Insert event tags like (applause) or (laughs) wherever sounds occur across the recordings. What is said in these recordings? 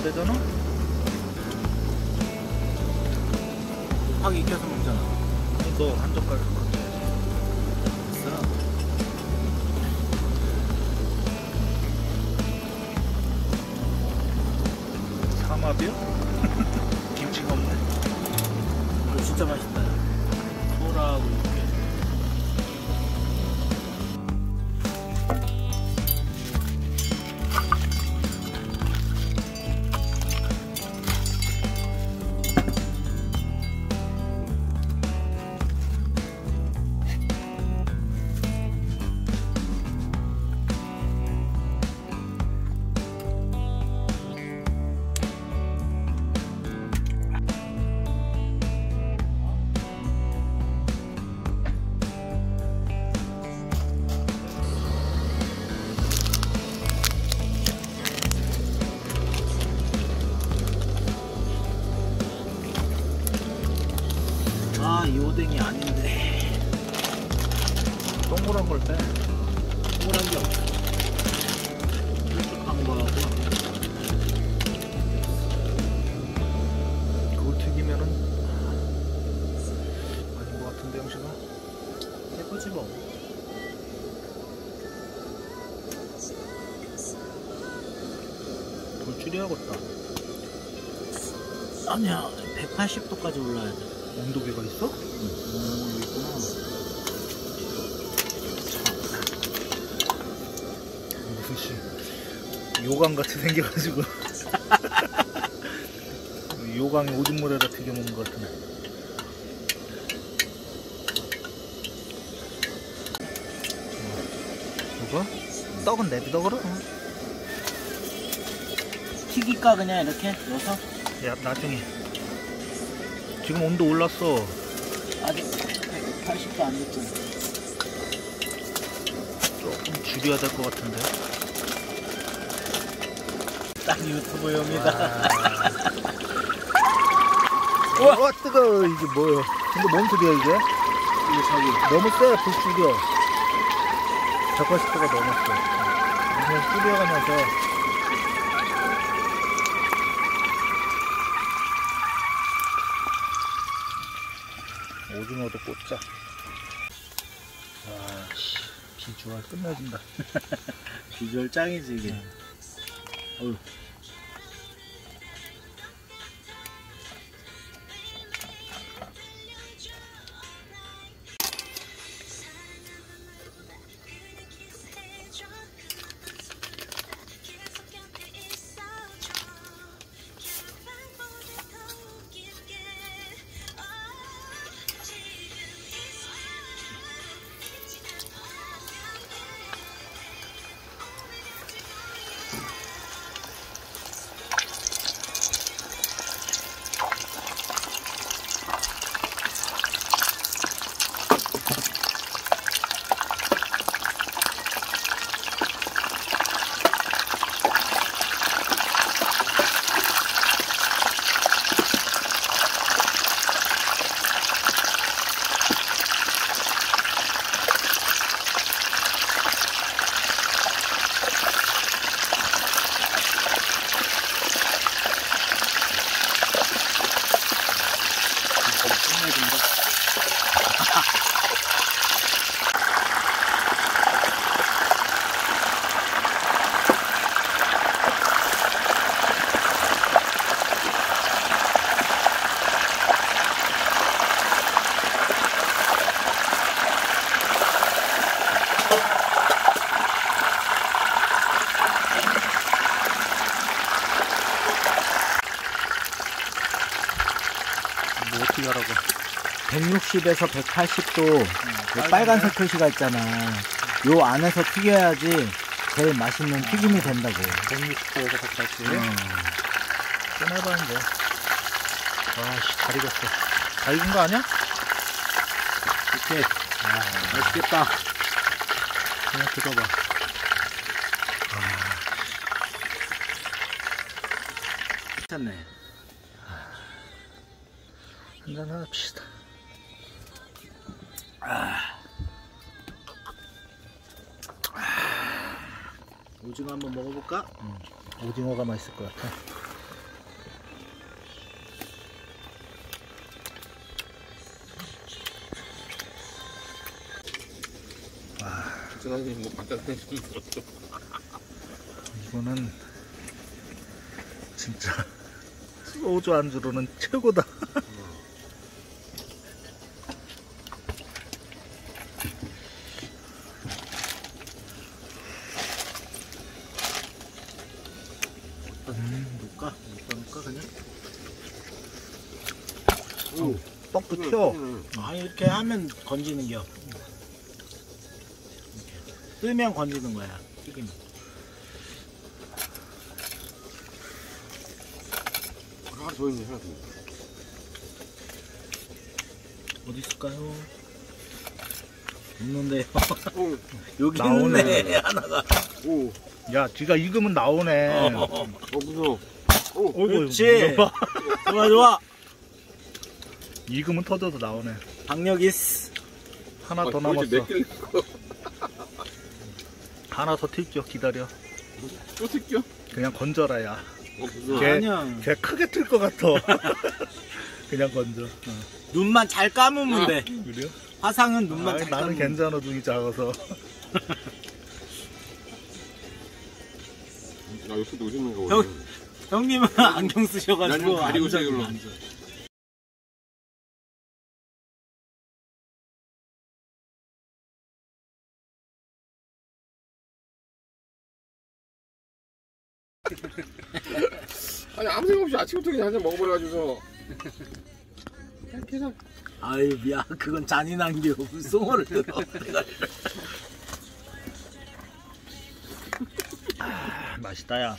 던져야 되잖아? 확 익혀서 먹잖아. 너한 젓갈. 있어. 삼합이요? (laughs) 김치가 없네. 이거 진짜 맛있다. 소라하고 돌 줄여야겠다. 아니야, 180도까지 올라야 돼. 온도계가 있어? 오, 여기 있구나. 무슨 씨 요강 같이 생겨가지고 요강에 오줌물에다 튀겨 먹는 것 같으네. 이거 떡은 내비둬 그럼. 튀길까 그냥 이렇게 넣어서? 야 나중에 지금 온도 올랐어. 아직 180도 안 됐잖아. 조금 줄여야 될 것 같은데. 딱 유튜브용이다. 와, (laughs) 와 뜨거 이게 뭐야? 근데 뭔 소리야 이게? 이게 저기 너무 세, 불 줄여. 180도가 넘었어. 그냥 줄여가면서. 오징어도 꽂자. 와, 씨, 비주얼 끝내준다. (laughs) 비주얼 짱이지 이게. 어 뭐 어떻게 하라고. 160에서 180도 그 빨간색 표시가 있잖아. 요 안에서 튀겨야지 제일 맛있는 튀김이 된다고. 160도에서 180. 어. 꺼내봐, 이제. 아씨, 잘 익었어. 다 익은 거 아니야? 이렇게 아, 맛있겠다. 그냥 뜯어봐. 괜찮네. 한잔 합시다. 아. 아. 오징어 한번 먹어볼까? 응. 오징어가 맛있을 것 같아. 뭐 이거는 진짜 (laughs) 소주 안주로는 최고다 음, 놓을까? 놓을까, 놓을까, 그냥? 오, 튀어. 아, 이렇게 하면 건지는 겨. 이렇게. 뜨면 건지는 거야, 튀김. 하나 더 있네 하나 더 있네 어디 있을까요? 없는데요. 오, (laughs) 여기 나오네. 있네, 하나가. 오, 야, 지가 익으면 나오네. 어, 어 무서워 오, 그렇지. (laughs) 좋아, 좋아. 익으면 터져도 나오네. 박력이스. 하나 더 아, 남았어. 개를 넣어? (laughs) 하나 더 튈게요. 기다려. 또 새끼야? 그냥 건져라, 야. 어 걔- 아니야. 걔 크게 틀 것 같아. (laughs) 그냥 건져. 어. 눈만 잘 감으면 아. 돼. 그래요? 화상은 눈만 아, 잘 나는 감으면 괜찮아, 눈이 작아서. 아 옆에도 오시는 거 형, 형님은 (laughs) 안경 쓰셔가지고 난 가리고. 안 져요. 아니 아무 생각 없이 아침부터 그냥 한 잔 먹어버려가지고서. 그냥 계산 아유 미안. 그건 잔인한 게 무슨 송어를 뜯어 맛있다, 야.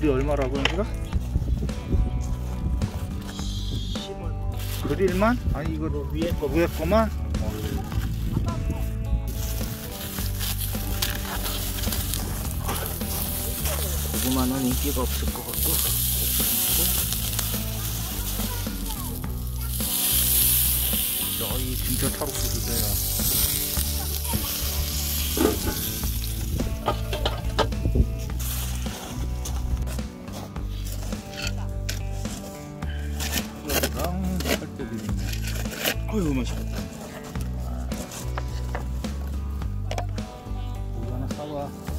그릴이 얼마라고? 심을 그릴만? 아니, 이거 위에 거 위에 거만? 고구마는 인기가 없을 것 같고 야, 이 진짜 찰옥수 주제야. 어휴 맛있겠다 고기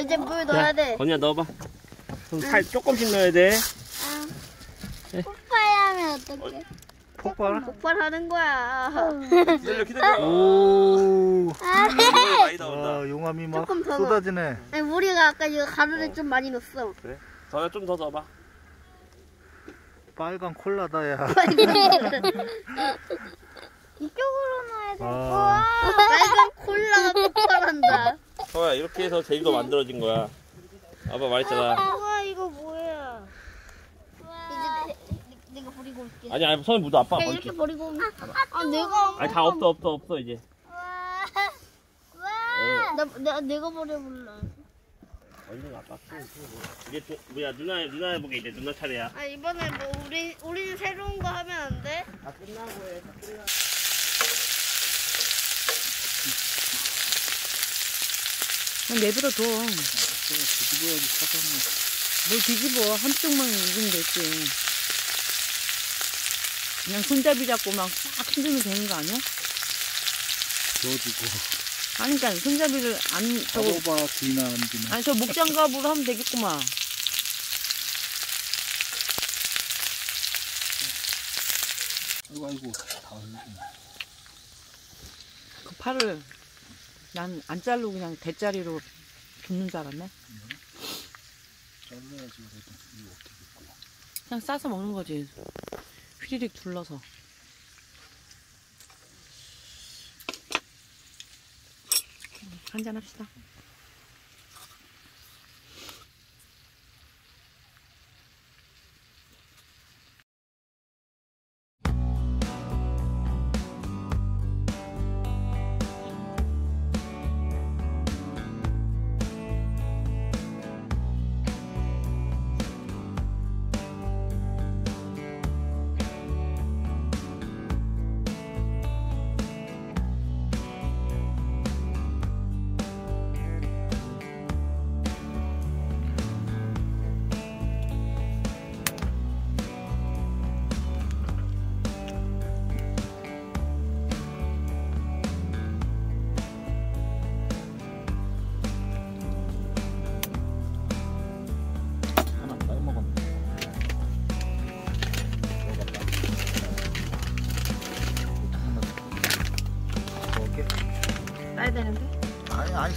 이제 물 넣어야 돼. 건이야 넣어봐. 그럼 살 조금씩 넣어야 돼. 아, 폭발하면 어떡해? 폭발? 폭발하는 거야. 기다려 기다려. 오. 아, 많이 나온다. 와, 용암이 막 조금 더 넣어. 쏟아지네. 아니, 우리가 아까 이거 가루를 좀 많이 넣었어. 더좀더 넣어봐. 빨간 콜라다, 야. (laughs) 이쪽으로 넣어야 돼. 와. 빨간 콜라가 폭발한다. 서야 이렇게 해서 제주도 만들어진 거야. 아빠 말했잖아. 와, 이거 뭐야? 이제 내, 내, 가 버리고 올게. 아니 아니 손에 묻어 아빠 버릴게. 버리고 오면. 아, 내가. 아니 다 없어 없어 없어 이제. 나, 나, 내가 버려볼래. 얼른 아빠. 이제 또 뭐야 누나 누나 해보게 이제 누나 차례야. 아, 이번에 뭐, 우리, 우리는 새로운 거 하면 안 돼? 다 끝나고 해. 다 끝나. 그냥 내버려 둬. 뒤집어야지, 사장님. 뭘 뒤집어. 한쪽만 익으면 되지. 그냥 손잡이 잡고 막 싹 흔들면 되는 거 아니야? 넣어주고. 아니, 그러니까 손잡이를 안, 저거, 잡아봐, 뒤나 안 뒤나. 아니, 저 목장갑으로 하면 되겠구만. 아이고, 아이고. 다 흘리네. 그 팔을 난 안 자르고 그냥 대짜리로 줍는 줄 알았네. 잘라야지, 그래도. 이거 어떻게 있고. 그냥 싸서 먹는 거지. 휘리릭 둘러서. 한잔 합시다.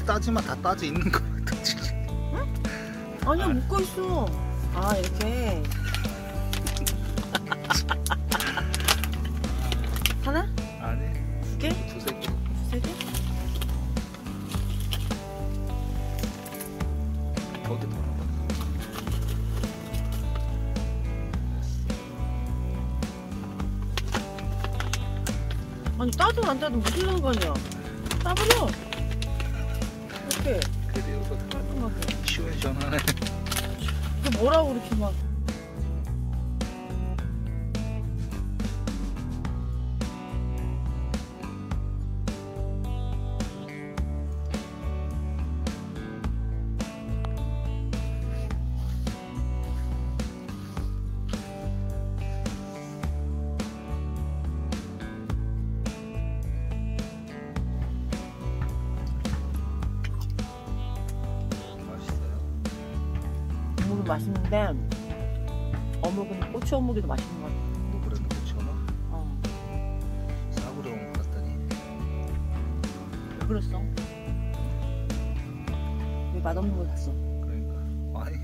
아니, 따지만 다 따져 있는 거 같아, 지금. 아니야, 묶어 있어. 아, 이렇게. (laughs) 하나? 아니, 두 개? 두세 개. 세 개? 더 넣어봐. 아니, 따도 안 따도 무슨 상관이야? 따버려. 이렇게. 그래, 여기서 깔끔하게. 시원시원하네. 이게 뭐라고 이렇게 막. 맛있는데, 어묵은 고추 어묵이 더 맛있는 것 같아. 뭐 그래도 어. 싸구려 온것 같더니. 왜 그랬어? 왜 맛없는 걸 샀어? 그러니까. 아니,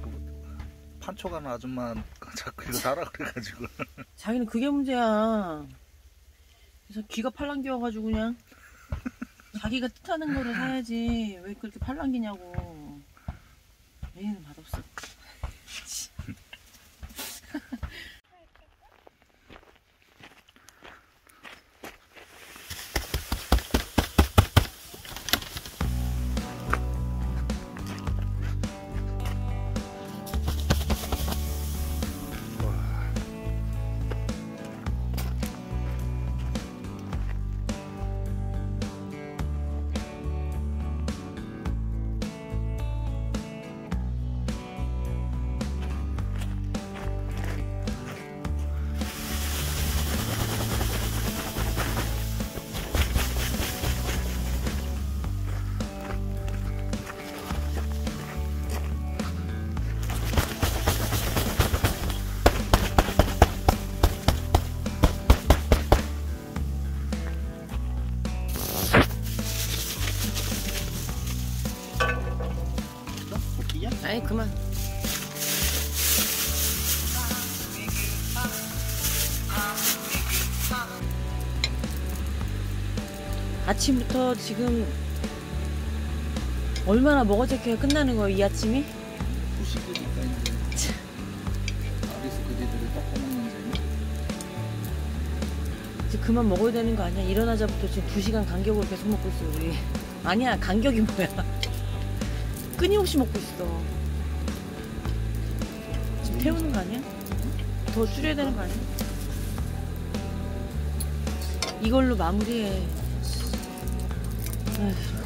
그 판초 가는 아줌마 자꾸 이거 사라 그래가지고. (laughs) 자기는 그게 문제야. 그래서 귀가 팔랑귀여가지고 그냥 자기가 뜻하는 거를 사야지 왜 그렇게 팔랑귀냐고. 얘는 맛없어. 아침부터 지금 얼마나 먹어제껴야 끝나는 거예요 이 아침이? 먹는 재미 이제 그만 먹어야 되는 거 아니야? 일어나자부터 지금 2시간 간격으로 계속 먹고 있어 우리 아니야 간격이 뭐야 끊임없이 먹고 있어 지금 태우는 거 아니야? 더 줄여야 되는 거 아니야? 이걸로 마무리해 아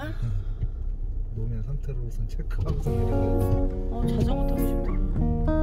거야? 노면 상태로 우선 체크하고서 내려가야지. 어 자전거 타고 싶다